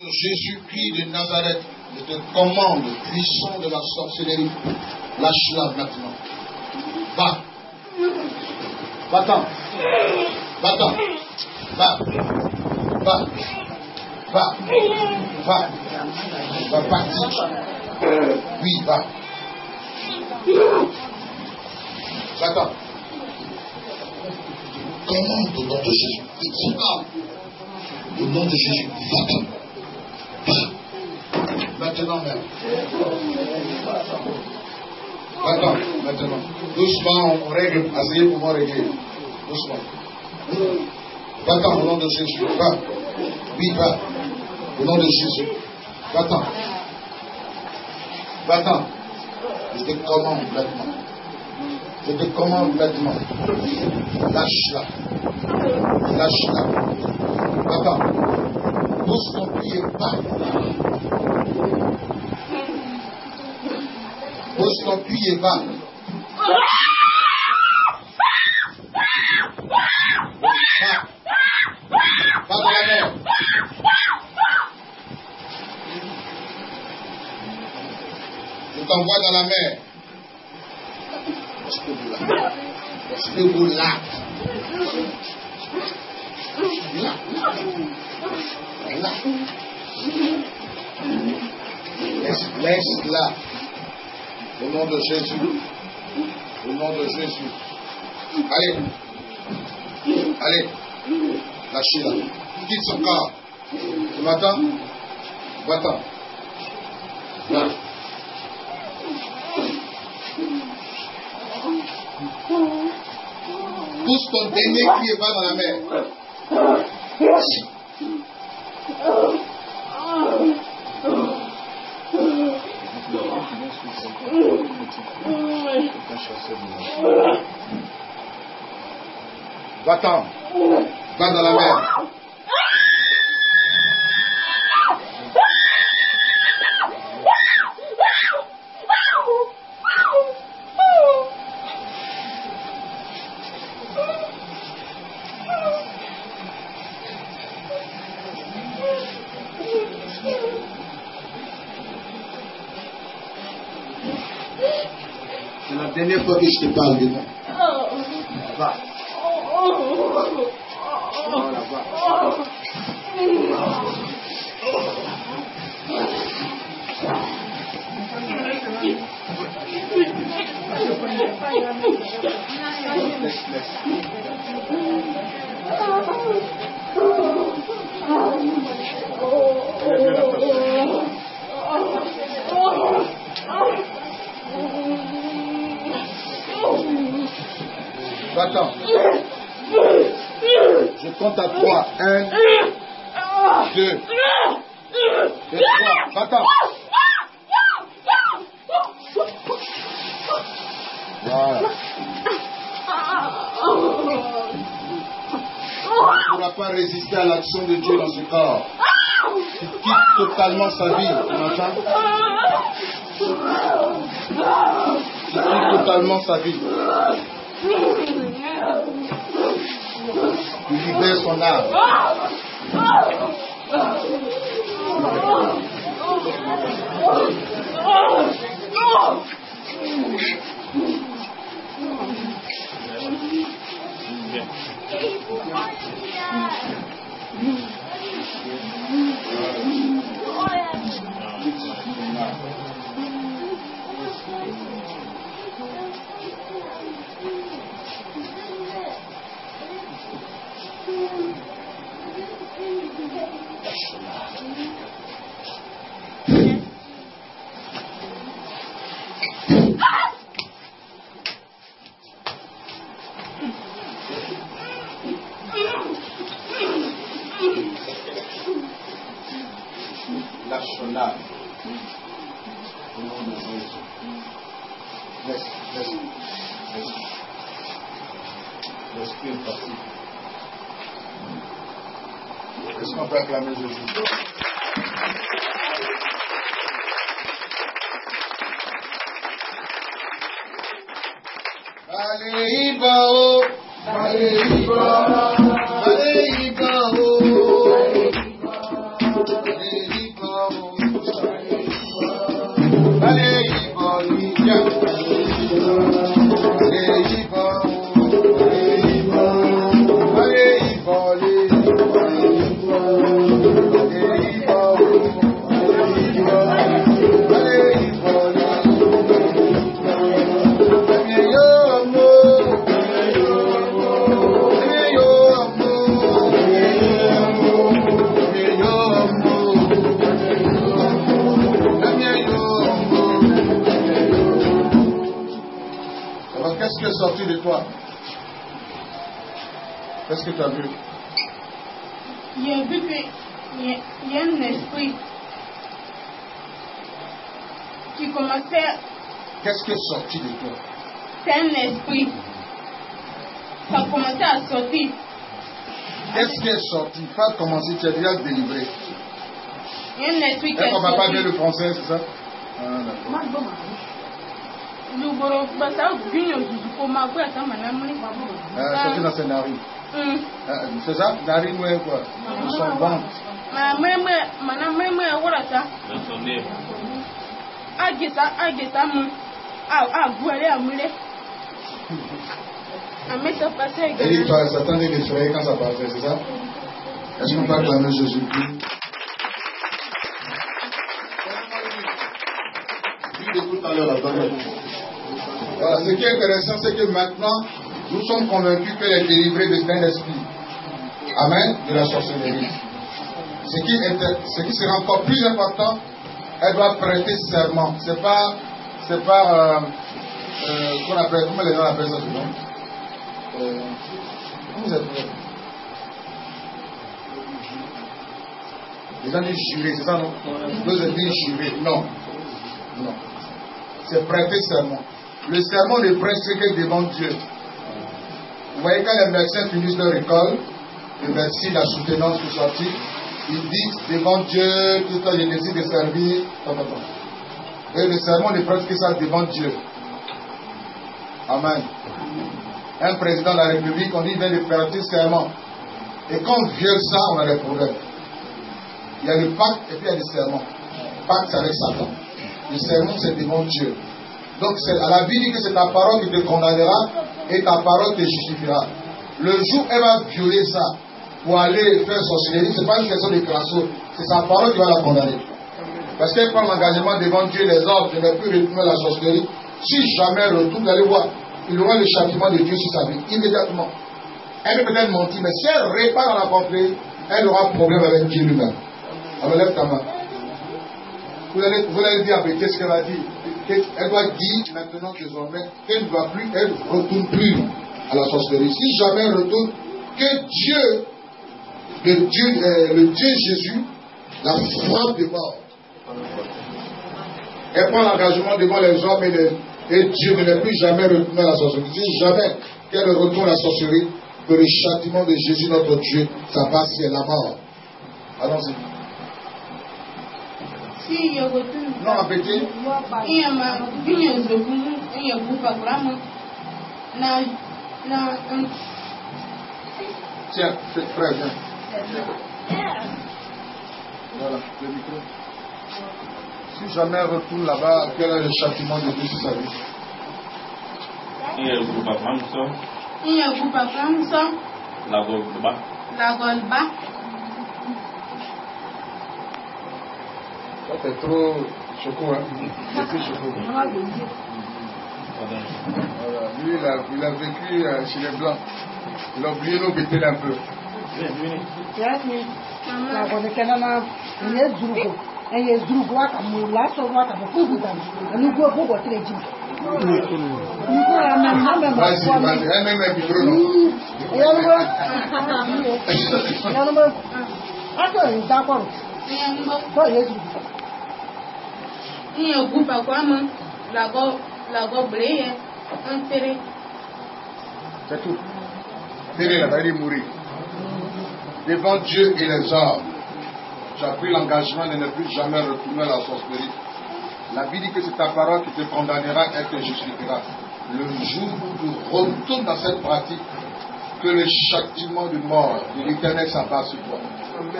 Jésus-Christ de Nazareth, je te commande, puissant de la sorcellerie, lâche-la maintenant. Va. Va-t'en. Va-t'en. Va. Va. Va. Va. Va partir. Oui, va. Va-t'en. Commande au nom de Jésus. Au nom de Jésus, va-t'en. Maintenant même. Attends, maintenant. Doucement, on règle. Asseyez pour moi régler. Doucement. Va-t'en au nom de Jésus. Va. Oui, va. Au nom de Jésus. Va-t'en. Va-t'en. Je te commande maintenant. Je te commande maintenant. Lâche-la. Lâche-la. Va-t'en. Tous ton pied pas. La mer. Je t'envoie dans la mer. Parce que vous là. Vous. Là. Laisse, laisse-la. Au nom de Jésus. Au nom de Jésus. Allez. Allez. Lâchez-la. Quitte son corps. Tu m'entends Va-t'en. Va. Pousse ton dernier pied va dans la mer. Va-t'en. Va dans la mer. La dernière Va-t'en. Je compte à trois. Un, deux, et trois. Va-t'en. Voilà. Tu ne pourras pas résister à l'action de Dieu dans ce corps. Tu quittes totalement sa vie. Tu m'entends Tu quittes totalement sa vie. Tu libères son âme. Lâche ました。Pas commencer, tu as déjà délivré. Il y a un esprit qui est sorti. On va pas bien le français, c'est ça Ah, sorti dans ses narines. C'est ça? Narine, ouais, quoi mana meme warata. Dans son nez. Ageta mu. Ah, amule. Ça passait Et quand ça c'est ça? Est-ce qu'on peut acclamer Jésus-Christ? Voilà, ce qui est intéressant, c'est que maintenant, nous sommes convaincus qu'elle est délivrée de cet esprit. Amen, de la sorcellerie. Ce qui, ce qui sera encore plus important, elle doit prêter serment. C'est pas, c'est pas, euh, euh, appelle, comment les gens appellent ça souvent euh, vous appelez Les gens disent jurer, c'est ça non Vous avez dit jurer. Non. Non. C'est prêter serment. Le serment ne prête que devant Dieu. Vous voyez, quand les médecins finissent leur école, le médecin, la soutenance qui sortit, ils disent devant Dieu, tout ça, je décide de servir. Et le serment ne prête que ça devant Dieu. Amen. Un président de la République, on dit, il vient de prêter serment. Et quand on viole ça, on a des problèmes. Il y a le pacte et puis il y a le serment. Le pacte, c'est avec Satan. Le serment, c'est devant Dieu. Donc, à la Bible dit que c'est ta parole qui te condamnera et ta parole te justifiera. Le jour où elle va violer ça pour aller faire sorcellerie, ce n'est pas une question de crasso, c'est sa parole qui va la condamner. Parce qu'elle prend l'engagement devant Dieu, les ordres, de ne plus retourner à la sorcellerie. Si jamais elle retourne, allez voir, il aura le châtiment de Dieu sur sa vie, immédiatement. Elle peut peut-être mentir, mais si elle répare dans la conflit, elle aura problème avec Dieu lui-même. Alors lève ta main. Vous allez, vous allez dire avec qu'est-ce qu'elle va dire Elle doit dire maintenant désormais qu'elle ne va plus, elle ne retourne plus à la sorcellerie. Si jamais elle retourne, que Dieu, le Dieu, euh, le Dieu Jésus, la frappe de mort. Elle prend l'engagement devant les hommes et, et Dieu ne n'est plus jamais retourné à la sorcellerie. Si jamais qu'elle retourne à la sorcellerie, que le châtiment de Jésus, notre Dieu, ça passe, c'est la mort. Allons-y. Iya ma gunyo zuzuko mu iya buka kuramu. Na na Tiens, fais- frère, viens. Voilà, le micro. Si jamais elle retourne là-bas, quel est le châtiment de Dieu sur sa vie Il y a un groupe à França, iya buka kuramuso. la Gorba. La golba. Ça, c'est trop choquant, hein C'est trop choquant. Voilà. Lui, il a, il a vécu euh, chez les Blancs. Il a oublié nos bêtises un peu. Yaki na konekana na nye zurugo eye zurugo aka mu laso aka mu kubu dan anu go go go tire jim Nko ya na na me ma Vas-y, kwa vas-y. mi Elle même un micro, non ya no go ya no go da ko Iya mbo. ko. La la go bleye. Enterré. C'est tout. Elle va dire mourir. Devant Dieu et les hommes, as pris l'engagement de ne plus jamais retourner à la sorcellerie. La Bible dit que c'est ta parole qui te condamnera et te justifiera. Le jour où tu retournes dans cette pratique, que le châtiment de mort de l'éternel s'abat sur toi.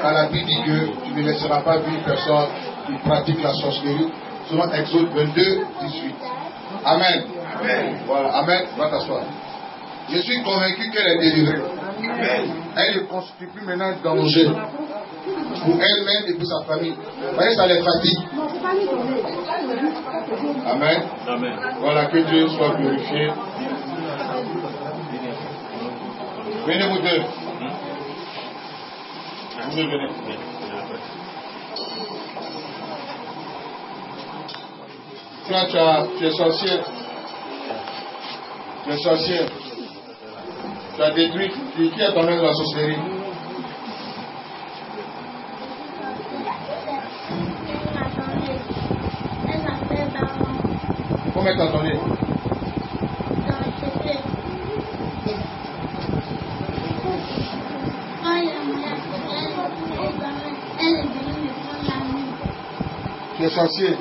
Car la Bible dit que tu ne laisseras pas vivre personne qui pratique la sorcellerie, selon Exode 22, 18. Amen. Voilà, Amen. Va t'asseoir. Je suis convaincu qu'elle est délivrée. Elle ne constitue plus maintenant danger pour elle-même et pour sa famille. Vous voyez, ça les fatigue. Amen. Amen. Voilà, que Dieu soit glorifié. Venez vous deux. Vous deux venez. Toi, tu, as, tu es sorcier. Tu es sorcier. Tu as détruit. Qui, a donné de la sorcellerie? Combien t'as donné Tu es sorcier.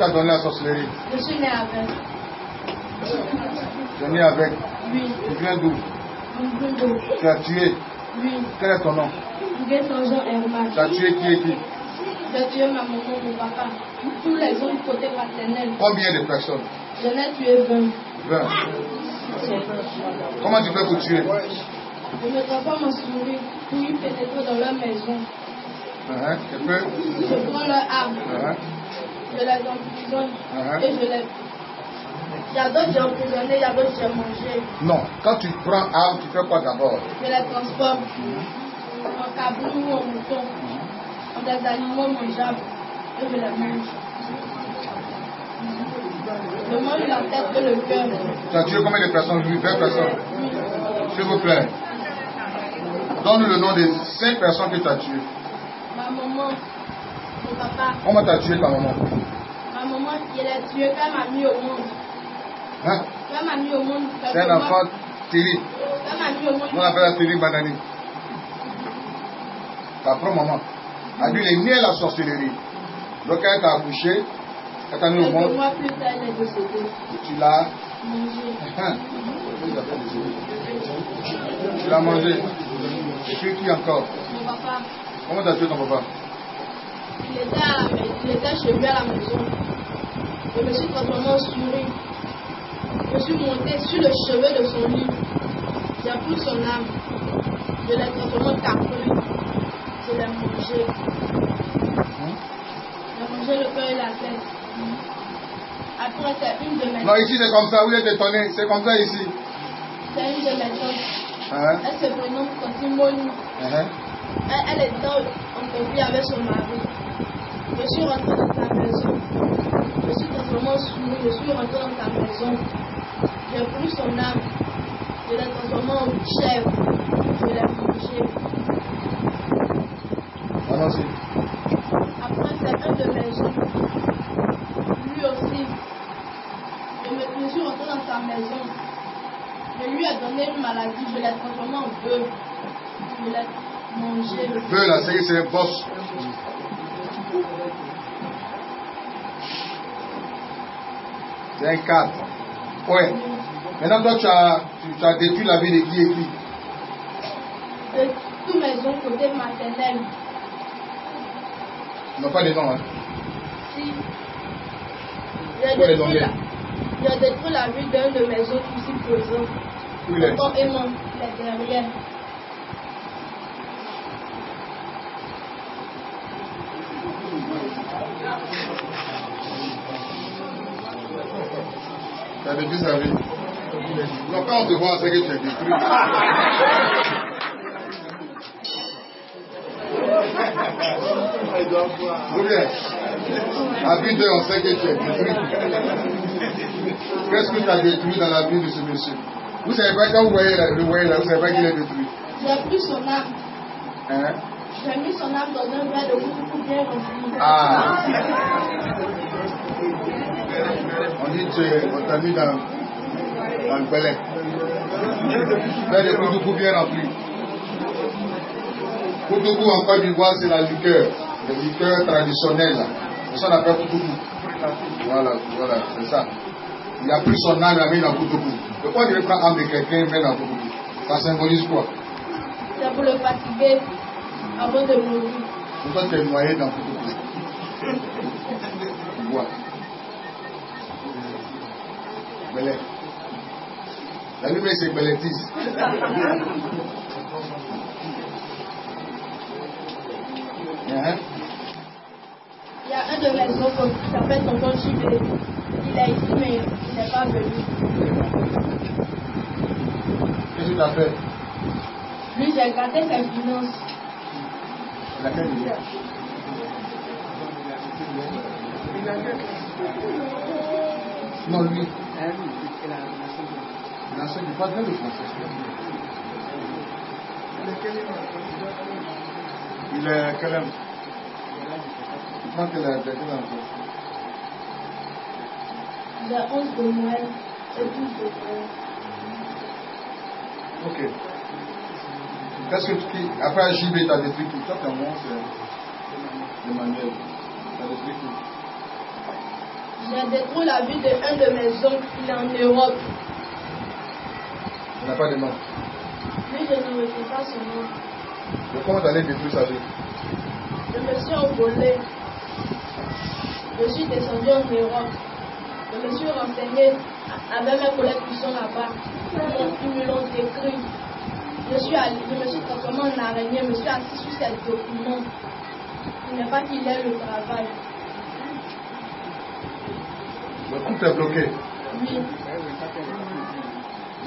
T'a donné la sorcellerie Je suis née avec. Tu es né avec. Oui. Tu viens d'où? Tu as tué. Oui. Quel est ton nom? Tu as tué qui et qui? J'ai tué ma maman, mon papa. Tous les autres côté paternel. Combien de personnes? J'en ai tué 20. 20. Comment tu fais pour tuer? Je ne prends pas ma souris pour y pénétrer dans leur maison. Peux? Je prends leur arme, Hein, je les emprisonne hein. et je les. Il y a d'autres j'ai emprisonné, il y a d'autres j'ai mangé. Non, quand tu prends arme, tu fais quoi d'abord? Je les transforme en cabrou ou en mouton, en des animaux mangeables et je les mange. Je mange la tête et le cœur. Tu as tué combien de personnes? 20 personnes S'il vous plaît. Donne-nous le nom des 5 personnes que tu as tuées. Ma maman, mon papa, Comment tu as tué ta maman ma maman, je l'ai tué quand elle m'a mis au monde. hein? Quand elle m'a mis au monde, C'est un enfant terrible. Quand elle m'a mis au monde, On appelle la terrible banani. Ta propre maman. A il est né à la sorcellerie. Donc, elle t'a accouché, elle t'a mis au monde, mois plus tard, elle est décédée. tu l'as. Mangée. hein? Tu l'as mangé. Tu tué qui encore Mon papa, Comment tu as tué ton papa? Il était, à la maison, il était chez lui à la maison. Je me suis en souris. Je suis montée sur le chevet de son lit. J'ai pris son âme. Je l'ai en capri. Je l'ai mangé. J'ai mangé le cœur et la tête. Après, c'est une de mes Non, ici c'est comme ça. Vous êtes étonné. C'est comme ça ici. c'est une de mes tantes. Hein? Elle se prénomme Contimoni. Hein? Elle, elle est dans en conflit avec son mari. Je suis rentrée dans ta maison. Je suis en souris. Je suis rentrée dans ta maison. J'ai pris son âme. Je l'ai transformée en chèvre. Je l'ai. Allons-y. Après, c'est un de mes gens. Lui aussi. Je, me, suis rentrée dans sa maison. Je lui ai donné une maladie. Je l'ai transformée en bœuf. Je l'ai mangé. Le feu là, c'est boss. C'est un cadre. Ouais. Maintenant, toi, tu as, tu, as détruit la vie de qui et qui? De tous mes oncles côté maternel. Ils n'ont pas de nom, hein Si. J'ai détruit, la, détruit la vie d'un de mes oncles ici présents. Où il est? Tonton Aimant, il est derrière. Tu as détruit sa vie. Non, quand on te voit, c'est que tu es détruit. Ou bien, à vue d'eux, on sait que tu es détruit. Qu'est-ce que tu as détruit dans la vie de ce monsieur Vous savez pas, quand vous voyez là, le voyez là, vous savez pas qu'il est détruit. J'ai pris son âme. Hein? J'ai mis son âme dans un verre de coucou bien rempli. Ah. On dit que on t'a mis dans, dans le belin. Là, les koudoukou bien remplis. Koudoukou en Côte d'Ivoire, c'est la liqueur. La liqueur traditionnelle. C'est ça qu'on appelle koudoukou. Voilà, voilà, c'est ça. Il a pris son âme et l'a mis dans koudoukou. Pourquoi il prend l'âme de quelqu'un et met dans koudoukou Ça symbolise quoi? C'est pour le fatiguer avant de mourir. Pourquoi tu es noyé dans tout Bois. Lumière, c'est Belétis. Hein? Il y a un de mes oncles qui s'appelle Tonton Chibé. Il est ici, mais il n'est pas venu. Qu'est-ce que tu as fait? Lui, j'ai gardé ses finances. Laquelle lumière Non, lui. Il n'enseigne pas bien le français. Il est quel âge Je pense qu'il est de quel âge Il est 11 de Noël et 12 de Noël. Ok. Qu'est-ce que tu Après JB, tu as détruit tout. Toi, ton nom, c'est Emmanuel? Tu as détruit tout. J'ai détruit la vie de un de mes oncles qui est en Europe. Il n'a pas de nom. Lui, je ne retrouve pas son nom. Donc, comment tu allais détruire sa vie? Je me suis envolé. Je suis descendu en Europe. Je me suis renseigné avec mes collègues qui sont là-bas. Ils me l'ont décrit. Je, suis allé, je me suis transformé en araignée. Je me suis assis sur ces documents. Il n'est pas qu'il ait le travail. Le couple est bloqué. Oui,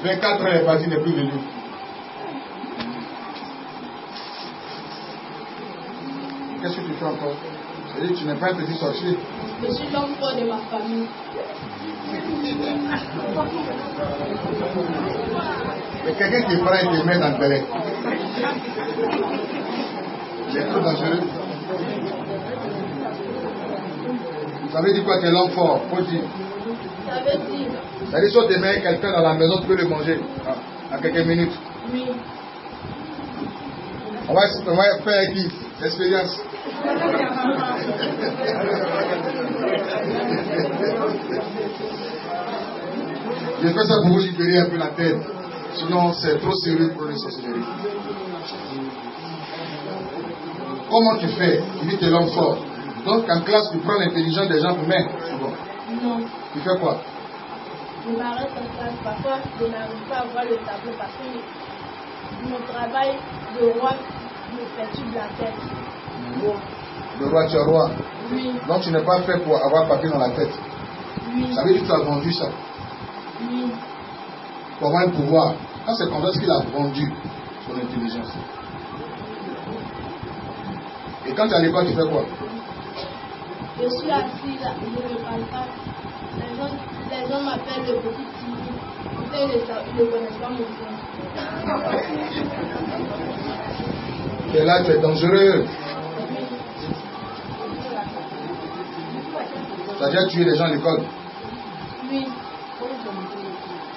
24 heures est parti, plus venu. Qu'est-ce que tu fais encore? C'est-à-dire tu n'es pas un petit sorcier. je suis l'homme fort de ma famille. Mais quelqu'un qui prend et te met dans le. C'est trop dangereux. Ça veut dire quoi Tu es l'homme fort? Faut dire. Ça veut dire, C'est-à-dire si on met quelqu'un dans la maison, tu peux le manger en, en quelques minutes. oui, On va, on va faire qui? Expérience. Je fais ça pour vous libérer un peu la tête. Sinon, c'est trop sérieux pour les sorcelleries. Comment tu fais? Tu dis que tu es l'homme fort. Donc, en classe, tu prends l'intelligence des gens pour mettre. Souvent. non. Tu fais quoi? Je m'arrête en classe. Parfois, je n'arrive pas à voir le tableau parce que mon travail de roi me perturbe la tête. Le roi, tu es roi. Oui, Donc, tu n'es pas fait pour avoir papier dans la tête. oui, Ça veut dire que tu as vendu ça. oui. pour avoir un pouvoir? Quand c'est comme ça qu'il a vendu son intelligence. Et quand tu es à l'école, tu fais quoi? Je suis assis là, je ne parle pas. Les gens, les gens m'appellent le petit. Peut-être ils ne connaissent pas mon nom. Tu es là, tu es dangereux. Tu as déjà tué des gens à l'école. Oui,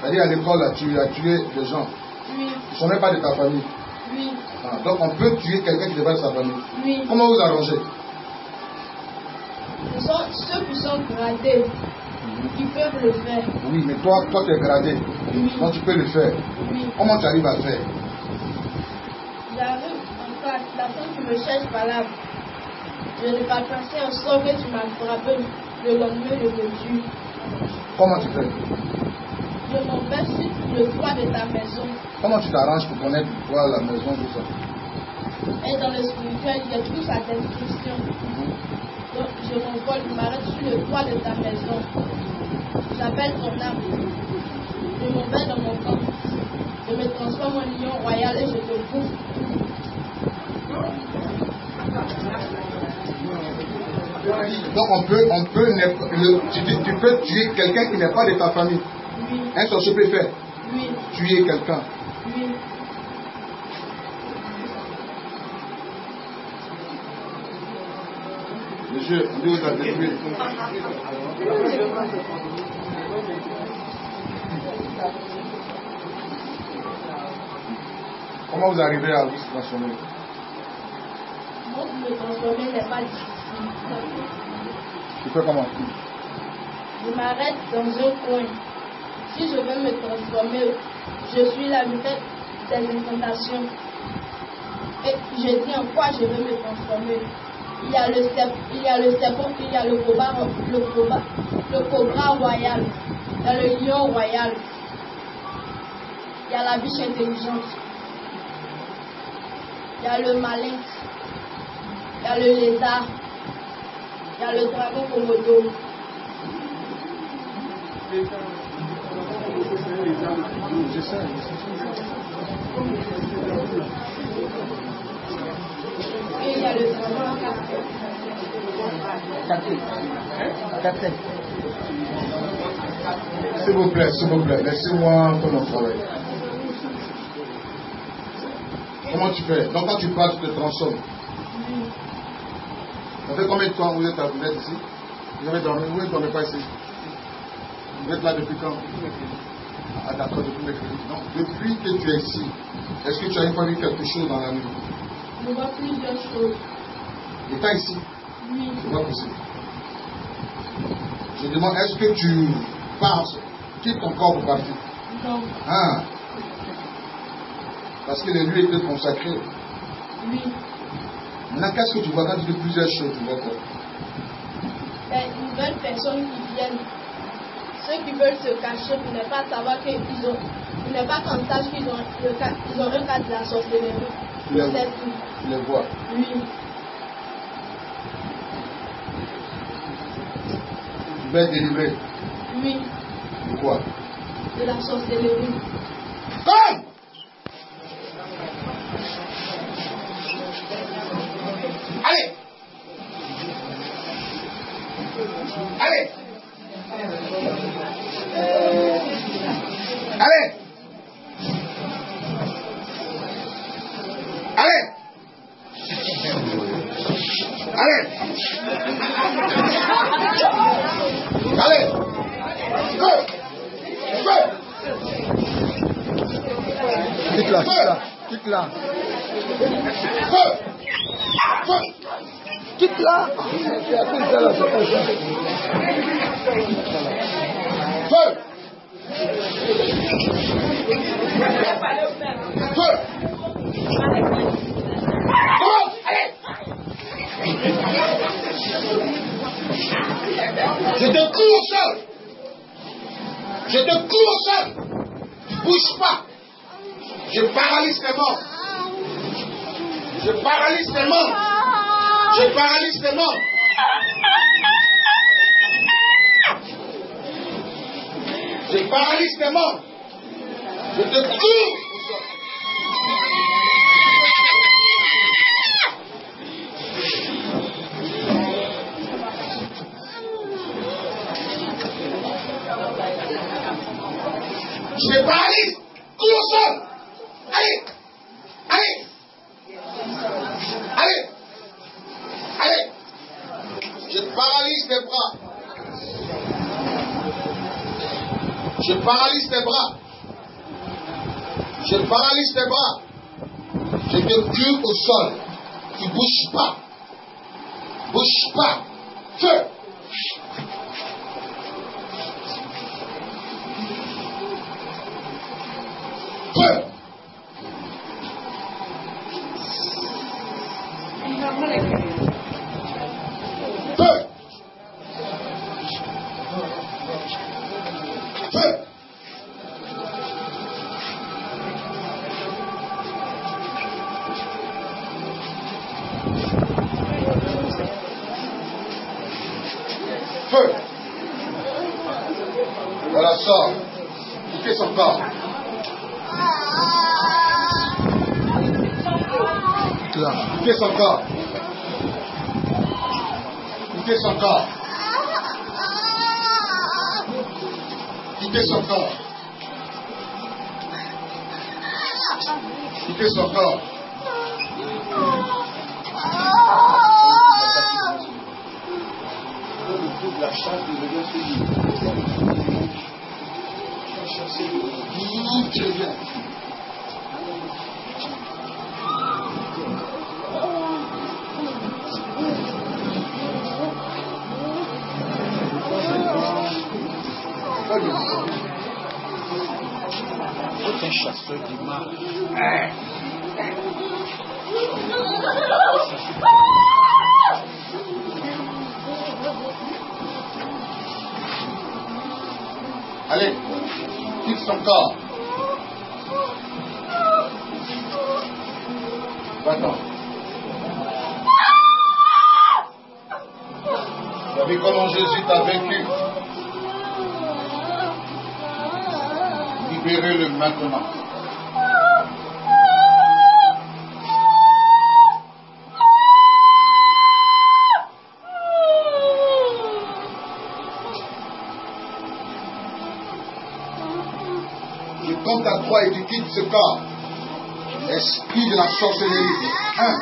C'est-à-dire à l'école, là, tu as tué des gens. oui, Ils ne sont même pas de ta famille. oui, Ah, donc on peut tuer quelqu'un qui n'est pas de sa famille. oui. Comment vous arrangez? Ce sont ceux qui sont gradés qui peuvent le faire. Oui, mais toi, toi tu es gradé. Oui, Donc tu peux le faire. oui. Comment tu arrives à faire? J'arrive en classe, la personne qui me cherche par là. Je ne pas passer en sorte que tu m'as frappé le lendemain de me. Comment tu fais? Je m'empêche sur le toit de ta maison. Comment tu t'arranges pour connaître toi, la maison, tout ça? Et dans le spirituel, il y a toute sa description. Donc, je m'envole, je m'arrête sur le toit de ta maison. J'appelle ton âme. Je m'en vais dans mon camp. Je me transforme en lion royal et je te bouffe. Donc on peut, on peut, le- tu, tu- tu peux tuer quelqu'un qui n'est pas de ta famille. Oui, Un sorcier peut faire oui, tuer quelqu'un. oui. On dit détruit. Comment vous arrivez à vous transformer? Donc, me transformer n'est pas difficile. Tu fais comment? Je m'arrête dans un coin. Si je veux me transformer, je suis là, je fais des incantations. Et je dis en quoi je veux me transformer. Il y a le serpent, il y a le serpent, il y a le cobra, le cobra, royal, il y a le lion royal, il y a la biche intelligente, il y a le malin, il y a le lézard, il y a le dragon komodo. Il y a le capteur. S'il vous plaît, s'il vous plaît, laissez-moi faire mon travail. Comment tu fais? Donc quand tu parles, tu te transformes. Ça fait combien de temps vous êtes, vous êtes ici? Vous avez dormi Vous ne dormez pas ici? Vous êtes là depuis quand? Ah d'accord, depuis mercredi. Non, depuis que tu es ici, est-ce que tu as une fois vu quelque chose dans la nuit? Je vois plusieurs choses. Étant ici, Oui, c'est pas possible. Je demande, est-ce que tu penses, quitte ton corps pour partir non, Ah Parce que les lieux étaient consacrés. oui. Maintenant, qu'est-ce que tu vois? Quand tu dis plusieurs choses Tu vois quoi Les nouvelles personnes qui viennent, ceux qui veulent se cacher pour ne pas savoir qu'ils ont, pour ne pas qu'on sache qu'ils ont, ils ont de la sorcellerie. Oui. Tu les vois. Oui, Tu vas oui, De quoi de la sorcellerie. Comme! Allez! Allez! Allez Allez. Allez. Feu Feu Quitte là, quitte là, quitte là, Feu Feu quitte là. C'est à cause de là, c'est pas ça. Feu Feu Je te cours sol Je te cours sol Bouge pas. Je paralyse tes morts. Je paralyse tes morts. Je paralyse tes morts. Je paralyse tes morts. Je te cours Je paralyse Cours au sol Allez Allez Allez Allez Je paralyse tes bras Je paralyse tes bras. Je paralyse tes bras. Je te cure au sol. Tu bouges pas. Bouge pas. Feu. Feu. Voilà, sort. Quittez son corps. Quitte là. Quittez son corps. Quittez son corps. Quittez son corps. Quittez son corps. La chasse de venir sur lui. Mmh, Très bien. Très bien. est un chasseur du mal. Allez, quitte son corps. Va-t'en. Vous avez comment Jésus t'a vécu? Libérez-le maintenant. Corps. Esprit de la sorcellerie. Un.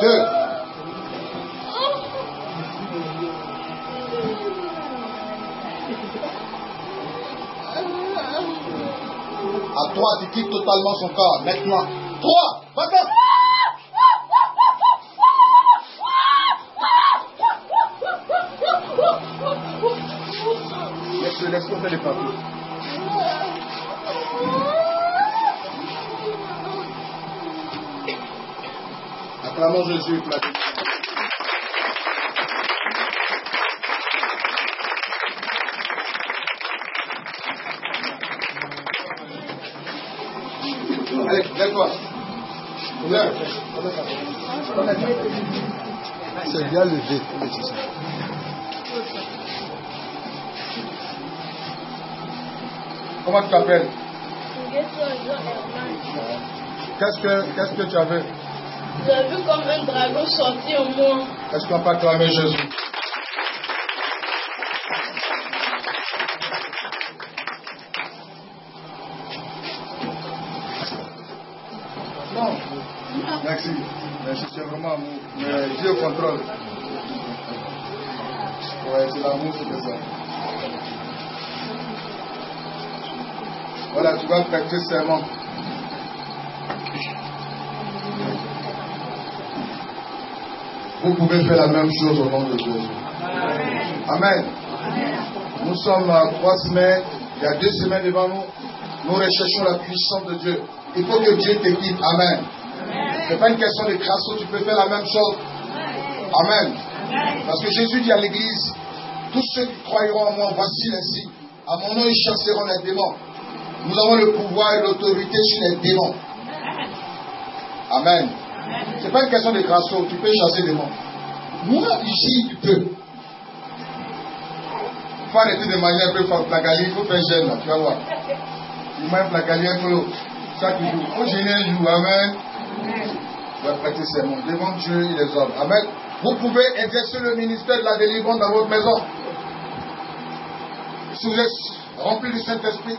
Deux. À trois, tu quittes totalement son corps. Maintenant. Trois. Va-t'en. Laisse-le, laisse-le faire les papiers. Acclamons Jésus. Platine. Allez, lève-toi. Lève. C'est bien levé. Comment tu t'appelles Qu'est-ce que, qu'est-ce que tu avais J'ai vu comme un dragon sortir en moi. Est-ce qu'on peut acclamer Jésus Non. Merci. Merci, c'est vraiment amour. Mais Dieu contrôle. Ouais, c'est l'amour, c'est ça. Voilà, tu vas prêter serment. Vous pouvez faire la même chose au nom de Jésus. Amen. Nous sommes à trois semaines, il y a deux semaines devant nous. Nous recherchons la puissance de Dieu. Il faut que Dieu t'équipe. Amen. Ce n'est pas une question de crasso, tu peux faire la même chose. Amen. Parce que Jésus dit à l'église, tous ceux qui croiront en moi, voici les signes. À mon nom, ils chasseront les démons. Nous avons le pouvoir et l'autorité sur les démons. Amen. Ce n'est pas une question de crasso, tu peux chasser les démons. Moi, ici, tu peux. Il faut arrêter de manger un peu flagalie, il faut faire gêne, là, tu vas voir. Il mange flagalie un peu chaque jour. Il faut gêner un jour, Amen. Vas prêter serment devant Dieu et les hommes. Amen. Vous pouvez exercer le ministère de la délivrance dans votre maison. Si vous êtes rempli du Saint-Esprit,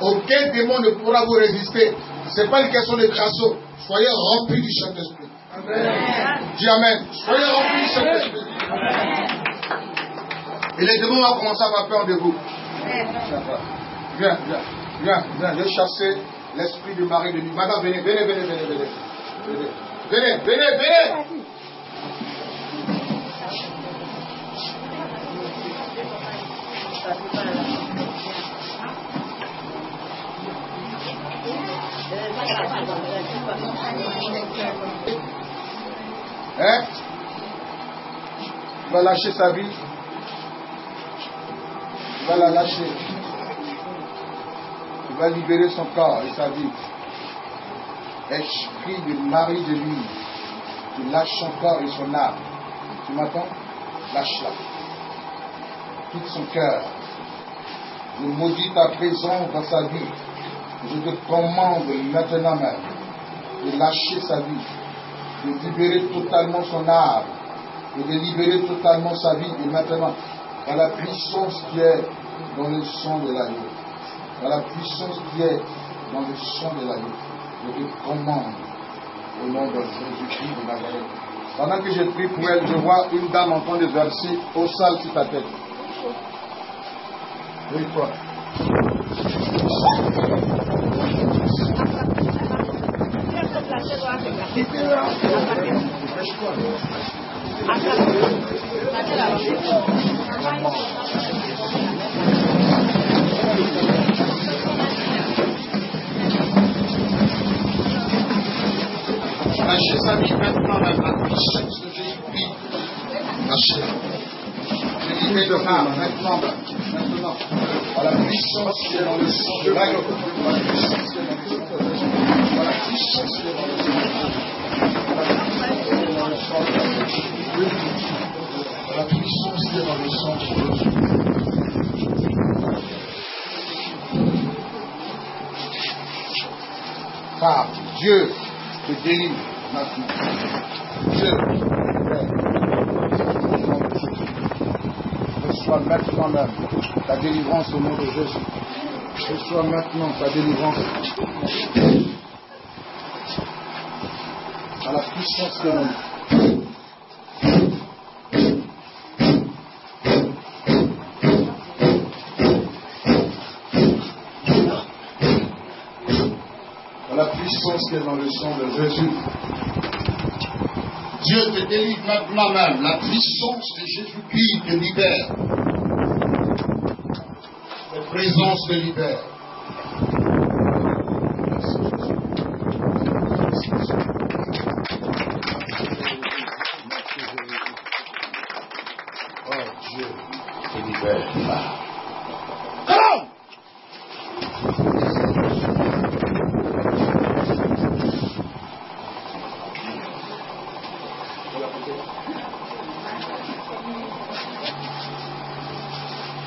aucun démon ne pourra vous résister. Ce n'est pas une question de crasso. Soyez remplis du Saint-Esprit. Dis Amen. Soyez remplis du Saint-Esprit. Et les démons vont commencer à avoir peur de vous. Viens, viens, viens, viens. Je chasser l'esprit du mari de nuit. Madame, venez, venez, venez, venez, venez. Venez, venez, venez, venez. Hein? Il va lâcher sa vie. Il va la lâcher. Il va libérer son corps et sa vie. Esprit du mari de lui, tu lâches son corps et son âme. Tu m'entends? Lâche-la. Quitte son cœur. Je maudis ta présence dans sa vie. Je te commande maintenant même de lâcher sa vie, de libérer totalement son âme, de libérer totalement sa vie et maintenant dans la puissance qui est dans le sang de l'agneau. Dans la puissance qui est dans le sang de l'agneau. Je te commande au nom de Jésus-Christ de Nazareth. Pendant que je prie pour elle, je vois une dame en train de verser au sale sur ta tête. Oui, toi. Lâchez vie maintenant, la dis maintenant, maintenant. À la puissance qui est dans le sang de l'agneau. La puissance qui est dans le sang de l'agneau. La puissance qui est dans le sang de l'agneau. Dieu te délivre maintenant. Dieu Reçois maintenant même ta délivrance au nom de Jésus. Reçois maintenant ta délivrance. À la puissance de l'homme. À la dans le sang de Jésus. Dieu te délivre maintenant même. La puissance de Jésus-Christ te libère. La présence te libère. Oh Dieu te libère. Come!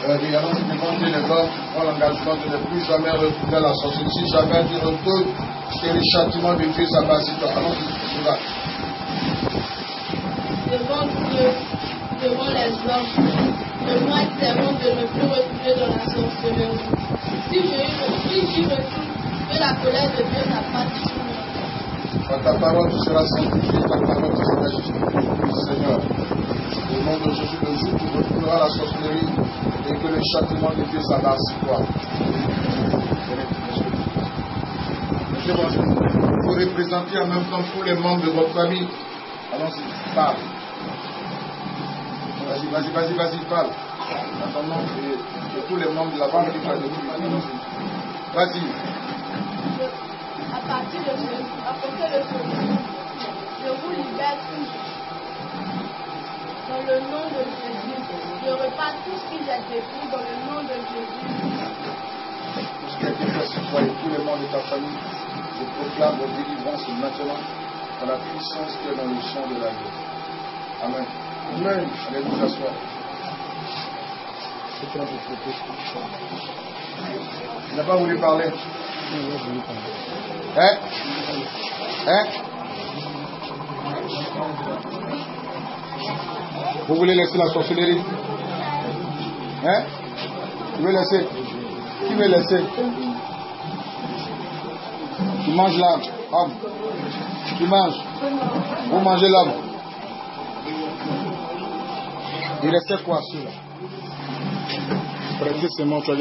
Euh, oui, alors c'est devant les hommes, l'engagement de ne plus jamais retourner à la sorcellerie. Si jamais tu retournes, c'est le châtiment de Dieu s'abat sur toi. Alors tu vas. devant Dieu, devant les hommes, de moi servant de ne plus retourner dans la sorcellerie. Si je j'y retourne, que la colère de Dieu n'a pas de chemin. Par ta parole, tu seras sanctifié, ta parole, tu seras justifié, Seigneur. Au nom de Jésus, le jour où tu retourneras à la sorcellerie et que le châtiment de Dieu s'abat sur toi. C'est bon. Vous représentez en même temps tous les membres de votre famille. Allons-y, parle. Vas-y, vas-y, vas-y, vas-y, parle. Ton nom de tous les membres de la famille de Dieu. Allons-y. Vas-y. À partir de ce, à partir de ce je vous libère tous. Dans le nom de Jésus, je repars tout ce qui a été pris dans le nom de Jésus. tout ce qui a été fait sur toi et tous les membres de ta famille, je proclame votre délivrance maintenant par la puissance qui est dans le sang de la vie. Amen. Amen. Allez vous asseoir. Tu n'as pas voulu parler Hein? Hein? Vous voulez laisser la sorcellerie? Hein? Tu veux laisser? Qui veut laisser? Tu manges l'âme. Homme. Tu manges. Vous mangez l'âme. Il restait quoi celui-là Prêtez seulement, tu